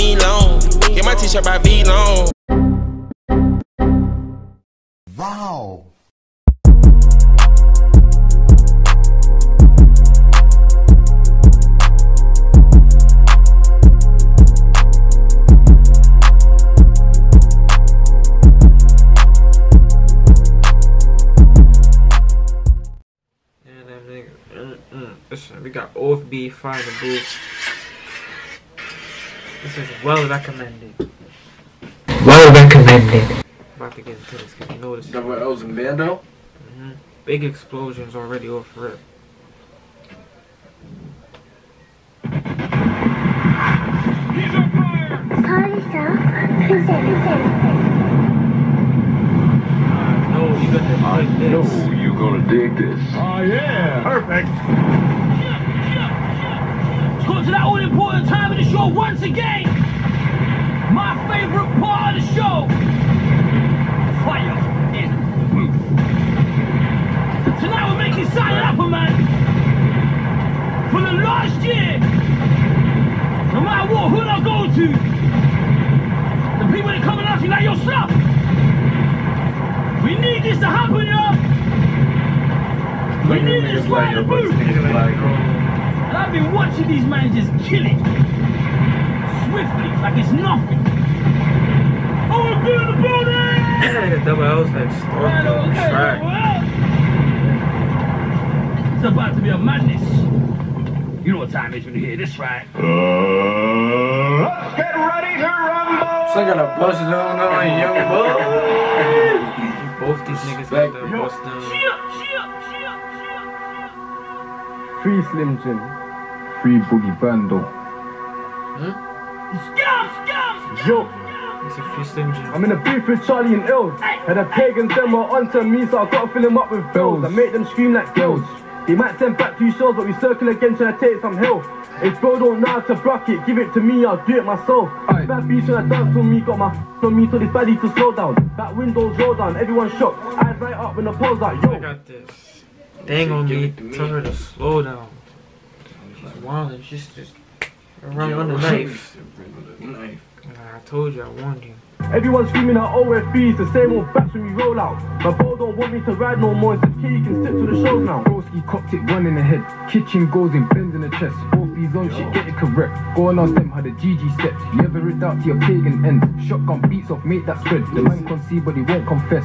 me long. Get my t-shirt by V long. Wow. And that nigga, mm, mm. Listen, we got OFB fire the booth. This is well recommended. Well recommended. I'm About to get into this because you know this. Double L's and Bando. hmm Big explosions already off rip. Sorry, sir. Present, present. No, you got to like this. you gonna dig this. Oh yeah. Perfect. Let's to that all important time of the show once again. My favorite part of the show. Fire in the roof. Tonight we're making Silent Upper Man. For the last year, no matter what hood I go to, the people that come and ask me like, yo, Sloth, we need this to happen, yo. We need this right in the booth. And I've been watching these men just kill it. Swiftly, like it's nothing. Oh, we're good in the building! double L's like Right, stormed the track. It's about to be a madness. You know what time it is when you hear this, right? Uh, let's get ready to rumble. So I got a bust down on young boy. Both these niggas got the bust down. Free Slim Jim. Free Boogie Bando. cheer. Scum, scum, Yo, It's a free slim Jim. I'm in a booth with Charlie and Ills. And the pagans them were onto me, so I gotta fill them up with bills. I make them scream like girls. They might send back two shows, but we circle again trying to take some hill. If bro don't know how to block it, give it to me, I'll do it myself. Bad beats when I dance on me, got my on me, so this baddie to slow down. That windows roll down, everyone shocked. Eyes right up when the pose out, I yo. got this. Dang on me, tell her to slow down. She's wildin', she's just around on the knife. Knife. I told you, I warned you. Everyone screaming out OFBs, the same old bats when we roll out. My bro don't want me to ride no more, it's the key, you can stick to the shows now. Broski cocked it one in the head. Kitchen goes in bends in the chest. Both these on shit, get it correct. Go and ask them how the GG steps. You ever read out to your pagan ends? Shotgun beats off, make that spread. The man can see, but he won't confess.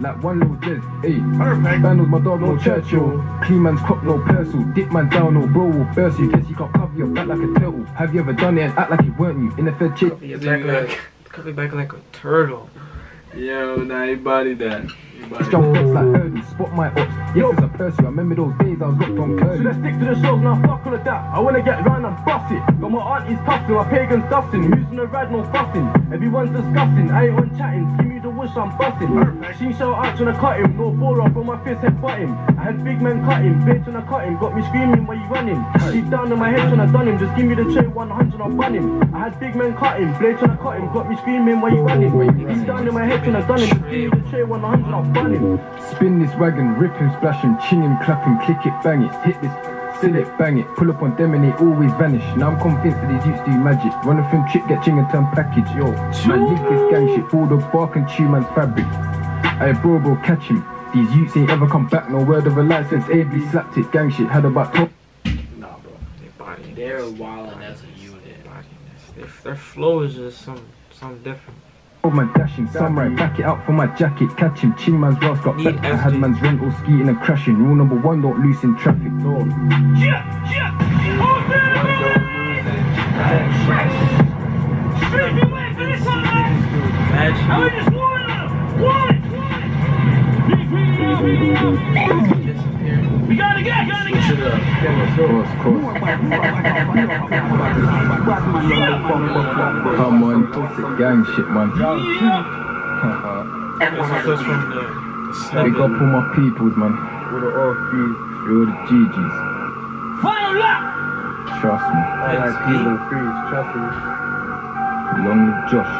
Like one little jizz, ayy. Perfect. Bandles my dog, no Churchill. Clean man's cock, no Persil. Dip man down, no bro will burst you. Guess you can't cover your back like a turtle. Have you ever done it and act like it weren't you? In the Fed chick. Cover your back like, cover back like a turtle. Yo, nah, he body that. He body Jump that. flex like hurdles, spot my ops. Yes, it's a Persil. I remember those days I was locked on So curly. let's stick to the shows now, fuck all of that. I wanna get round and bust it. Got my aunties cussing, my pagans dusting. Who's in the ride, no fussing. Everyone's discussing, I ain't on chatting. Give me the wish, I'm busting. She shout out trying to cut him, no ball off on my fist, head butt him. I had big men cut him, bitch trying to cut him. Got me screaming, where you running? Deep down in my head trying to done him, just give me the tray 100, I'll bun him. I had big men cut him, blade trying to cut him. Got me screaming, where you running? Deep down in my head trying to done him, just give me the tray 100, I'll bun him. Spin this wagon, rip him, splash him, chin him, clap him, click it, bang it, hit this, seal it, bang it, pull up on them and they always vanish. Now I'm convinced that these youths do magic. Run a film trick, get ching and turn package, yo. Man, live this gang shit, bulldog bark and chew man's fabric. Hey, bro, bro, catch him. These youths ain't ever come back, no word of a license. Ably slapped it, gang shit, had about 12. Nah, bro. They body. They're wildin' as a unit. Body. Their, their flow is just some, something different. Oh man, dashing, samurai, back it up for my jacket, catch him. Ching man's rasp got Need back. I had SG. man's rental skiing and crashing. Rule number one, don't loose in traffic. No. cheer, cheer. Oh. Disappearing. We gotta get, gotta get. Come on, it's gang shit, man. This is just from the, the Big up all my peoples, man. All the RFBs, all the GGs. Final lap. Trust me. R.I.P. and freeze, trust me. Long live Josh.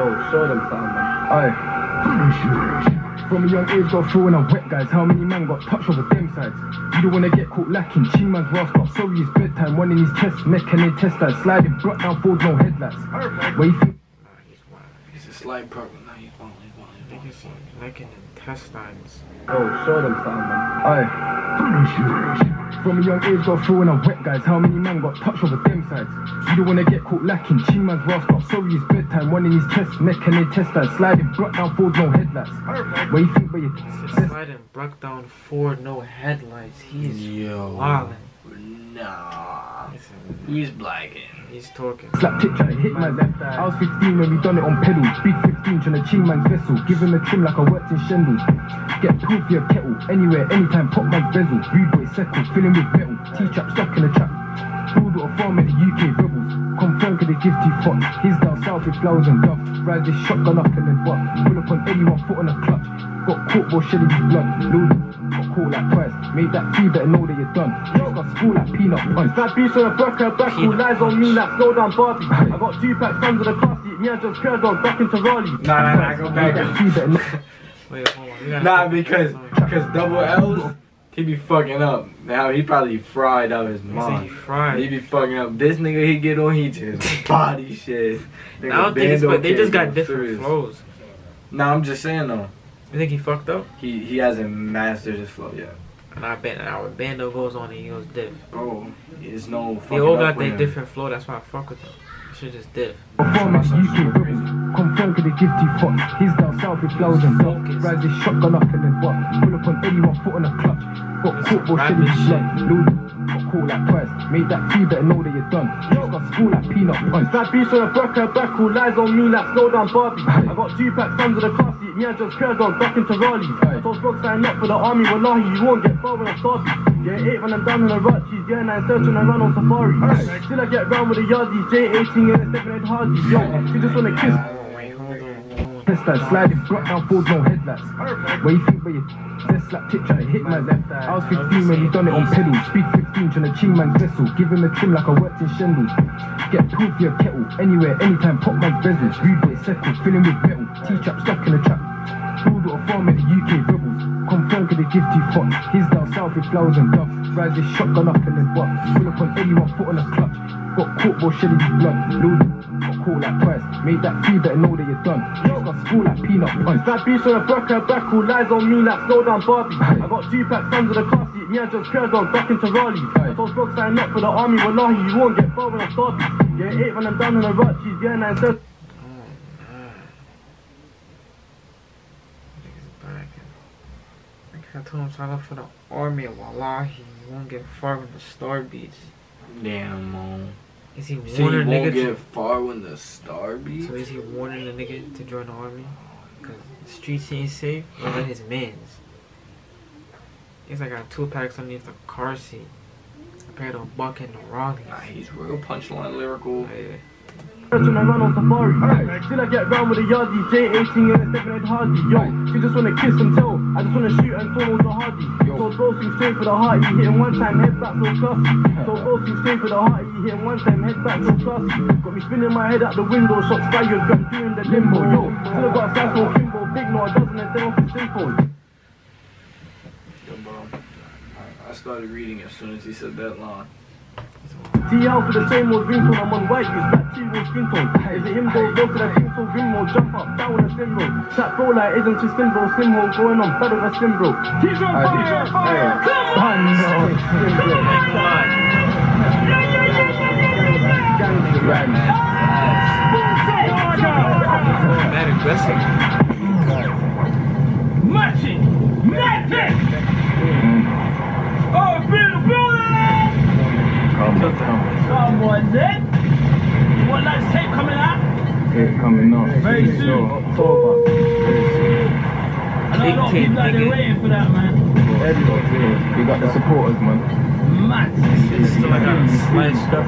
Oh, show them something, man. Aye. From a young age, got thrown and wet guys. How many man got touched over them sides? You don't wanna get caught lacking. Ching man's rasp up. Sorry, it's bedtime. One in his chest, neck, and then test that. Sliding, brought down, folds, no headlights. Where you think? He's a slight purple. Now he's falling. He's falling. He's falling. Niggas like licking intestines. Oh, show them something, man. Aye. From a young age, got thrown and wet guys. How many man got touched over them sides? You don't wanna get caught lacking. Ching man's rasp up. Sorry, it's bedtime. One in his chest, neck, and then test that. Sliding, brought down, folds, no headlights. Where you think? Where you? Sliding broke down Ford, no headlights. He's Yo. wildin'. Nah. He's blacking. He's talking. Slap trying to hit man's left eye. I was 15 when we done it on pedals. Big 15 trying to ching man's vessel. Give him a trim like I worked in Shendel. Get pulled for your kettle. Anywhere, anytime, pop man's bezel. Rude boy settle, filling with metal. T-trap stuck in the trap. Build a farm in the UK rebels. Confirm to the gifty fuck. He's down south with flowers and dove. Ride this shotgun up and then butt. Pull up on anyone, foot on a clutch. Got caught, boy, shedding his blood. Load got caught like twice. Made that fee better know that you're done. Just got school like peanut punch. That beast on a burger back who lies on me like slow down Barbie. I got two packs under the car seat, me and just curved on back into Raleigh. Nah, nah, nah. Go back. that fee better know. Wait, hold on. Nah, because because double L's, he be fucking up. Now he probably fried out his He say he mind. He be fucking up. This nigga he get on, he just body shit. I don't think it's, but they just got different serious. flows. Nah, I'm just saying though. You think he fucked up? He he hasn't mastered his flow yet. And I bet our Bando goes on and he goes diff. Bro, there's no fucking They all got with their different flow. That's why I fuck with them. You should just diff. Performance UK rebels. Confirm to the gifty fuck. He's down south with flowers and dove. Focus. Ride this shotgun up and then butt. Pull up on anyone, foot on a clutch. Got caught, boy, shedding rabbit his blood. Got caught like twice. Made that fee better know that you're done. Just got school like peanut punch. That beast on a burger back who lies on me like slow down Barbie. I got two packs under the car seat, me and just curved on back into Raleigh. I told Frog sign up for the army, wallahi, you won't get far when I start you. Yeah, eight when I'm down in the rutchies, yeah, nine searching and run on safari. Still I get round with the yardies, J18 and a stepping head hardy. Yo, she just wanna kiss. Wait, hold on. Hold on. Test that sliding, brought down folds, no headlights. Where you think where you Let's slap tip trying to hit man's left eye. I was 15 when we done it on pedals. Big 15 trying to ching man's vessel. Give him a trim like I worked in Shendel. Get proof for your kettle. Anywhere, anytime, pop man's bezel. Rude boy settle, filling with metal. T-trap stuck in the trap. Build a farm in the UK rebels. Confirm to the gifty fuck. He's down south with flowers and dove. Ride this shotgun up in then butt. Pull up on anyone, foot on a clutch. Got caught, boy, shedding his blood. Load got caught like twice. Made that fee better know that you're done. Just got school like peanut punch. That beast on a burger back who lies on me like slow down Barbie. I got two packs under the car seat, me and just curved on back into Raleigh. I told Frog sign up for the army, wallahi, you won't get far when I start. Yeah, eight when I'm down in the rutchies, yeah, nine searching. Niggas back. and- I told him sign up for the army. Wallahi, you won't get far when the star beats. Damn, man. Is he See, you warning won't nigga get to, far when the star beats. So is he warning the nigga to join the army? Cause the streets ain't safe. Or let his mans. He's like got two packs underneath the car seat. Compared to a buck in the Raleigh. Nah, he's real punchline lyrical. Yeah. Searching and run on safari. Still I get round with the yardies, J18 and a stepping head hardy. Yo, she just wanna kiss and tell. I just wanna shoot and turn with the hardy. So boasting straight for the heart, you hit him one time, head back so classy. So boasting straight for the heart, you hit him one time, head back so classy. Got me spinning my head out the window, shots by your gun, doing the limbo. Yo, still I got a size for Kimbo, big no, a dozen and then off the simple. Yo, bro. I- I started reading as soon as he said that line. TL for the same old ringtone, I'm on white, use black tea with skin tone. Is it him go, go to the thing so grim mode, jump up, down with a slim bro. Chat bro like isn't too slim bro, slim hole going on, bad with a slim bro. He's on fire! fire. Come on! Come on. Mad aggressive. Matching! Matching! Come on, then. You want that tape coming out? Yeah, coming up. Very soon. October. I know a lot of people out tape, waiting for that, man. We got the supporters, man. Mad. It's still like a sliced up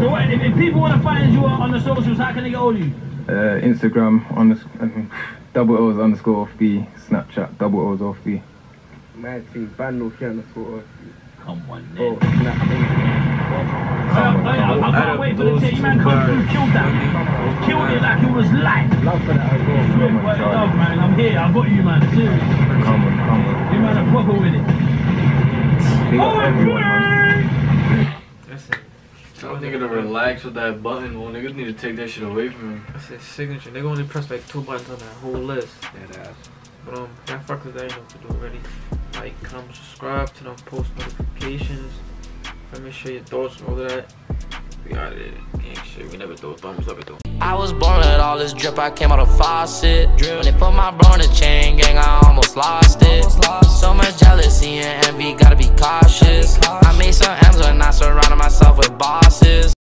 So what, if, if people want to find you on the socials, how can they get hold of you? Uh, Instagram on the um, double O's underscore off B. Snapchat double O's off B. My team, band no piano sort of. Come on, Oh, then. snap. I, I, I can't wait for the team. Man, come through, killed that. Killed it like it was light. Love for that as well. Sweet, Come on, what Charlie. love, man. I'm here. I got you, man. Serious. Come on, come on. You man are proper with it. Big up everyone. That's it. Tell a nigga to relax with that button. Well, niggas need to take that shit away from him. That's his signature. They only press like two buttons on that whole list. That ass. But um, that fuck with that, you know what to do already like, comment, subscribe, turn on post notifications. Let me share your thoughts and all that. We got it. Gang shit, we never do thumbs up at though. I was born with all this drip, I came out of faucet. Drip. When they put my bro in the chain gang, I almost lost it. Almost lost. So much jealousy and envy, gotta be cautious. Gotta be cautious. I made some M's when I surrounded myself with bosses.